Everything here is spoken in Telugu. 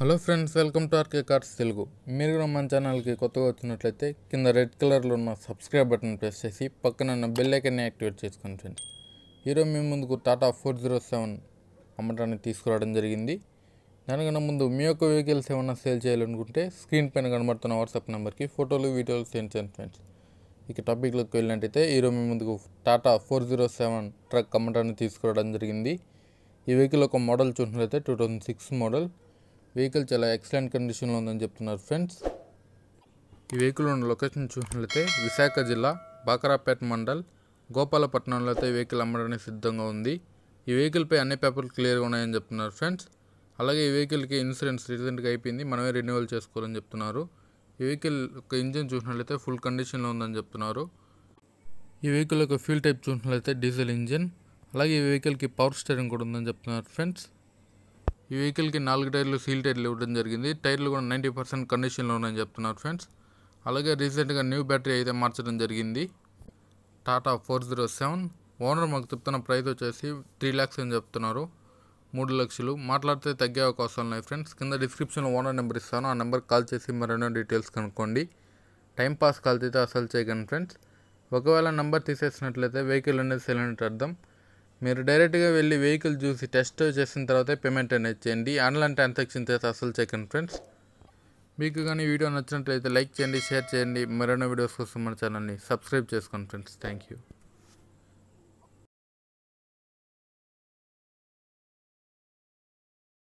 Hello friends welcome to RK cars Telugu. మీరు కూడా మన ఛానల్కి కొత్తగా వచ్చినట్లయితే కింద రెడ్ కలర్లో ఉన్న సబ్స్క్రైబ్ బటన్ ప్రెస్ చేసి పక్కన ఉన్న బెల్ ఐకన్ని యాక్టివేట్ చేసుకుని ఫ్రెండ్స్ ఈరోజు మీ ముందుకు టాటా ఫోర్ జీరో సెవెన్ అమ్మటానికి తీసుకురావడం జరిగింది. దానికన్నా ముందు మీ యొక్క వెహికల్స్ ఏమైనా సేల్ చేయాలనుకుంటే స్క్రీన్ పైన కనబడుతున్న వాట్సాప్ నెంబర్కి ఫోటోలు వీడియోలు సెండ్ చేయండి ఫ్రెండ్స్. ఇక టాపిక్లోకి వెళ్ళినట్టయితే ఈరోజు మీ ముందుకు Tata four zero seven truck అమ్మటానికి తీసుకురావడం జరిగింది. ఈ వెహికల్ ఒక మోడల్ చూసినట్లయితే two thousand six model. Vehicle చాలా ఎక్సలెంట్ కండిషన్లో ఉందని చెప్తున్నారు ఫ్రెండ్స్. ఈ వెహికల్ ఉన్న లొకేషన్ చూసినట్లయితే విశాఖ జిల్లా బాకరాపేట మండల్ గోపాలపట్నంలో అయితే వెహికల్ అమ్మడానికి సిద్ధంగా ఉంది. ఈ వెహికల్పై అన్ని పేపర్లు క్లియర్గా ఉన్నాయని చెప్తున్నారు ఫ్రెండ్స్. అలాగే ఈ వెహికల్కి ఇన్సూరెన్స్ రీసెంట్గా అయిపోయింది. మనమే రెన్యువల్ చేసుకోవాలని చెప్తున్నారు. ఈ వెహికల్ యొక్క ఇంజిన్ చూసినట్లయితే ఫుల్ కండిషన్లో ఉందని చెప్తున్నారు. ఈ వెహికల్ యొక్క ఫ్యూల్ టైప్ చూసినట్లయితే డీజిల్ ఇంజిన్. అలాగే ఈ వెహికల్కి పవర్ స్టీరింగ్ కూడా ఉందని చెప్తున్నారు ఫ్రెండ్స్. ఈ వెహికల్కి నాలుగు టైర్లు సీల్ టైర్లు ఇవ్వడం జరిగింది. టైర్లు కూడా నైంటీ పర్సెంట్ కండిషన్లో ఉన్నాయని చెప్తున్నారు ఫ్రెండ్స్. అలాగే రీసెంట్గా న్యూ బ్యాటరీ అయితే మార్చడం జరిగింది. Tata four zero seven. Owner మాకు చెప్తున్న ప్రైస్ వచ్చేసి త్రీ ల్యాక్స్ అని చెప్తున్నారు. మూడు లక్షలు. మాట్లాడితే తగ్గే అవకాశాలు ఉన్నాయి ఫ్రెండ్స్. కింద డిస్క్రిప్షన్లో ఓనర్ నెంబర్ ఇస్తాను. ఆ నెంబర్ కాల్ చేసి మరెన్నో డీటెయిల్స్ కనుక్కోండి. టైం పాస్ కాల్ చేస్తే అసలు చేయకండి ఫ్రెండ్స్. ఒకవేళ నెంబర్ తీసేసినట్లయితే వెహికల్ అనేది సెలెంట్ అర్థం. మీరు డైరెక్ట్గా వెళ్ళి వెహికల్ చూసి టెస్ట్ చేసిన తర్వాతే పేమెంట్ అనేది చేయండి. ఆన్లైన్ ట్రాన్సాక్షన్ చేస్తే అసలు చేయకండి ఫ్రెండ్స్. మీకు కానీ వీడియో నచ్చినట్లయితే లైక్ చేయండి షేర్ చేయండి. మరెన్నో వీడియోస్ కోసం మన ఛానల్ని సబ్స్క్రైబ్ చేసుకోండి ఫ్రెండ్స్. Thank you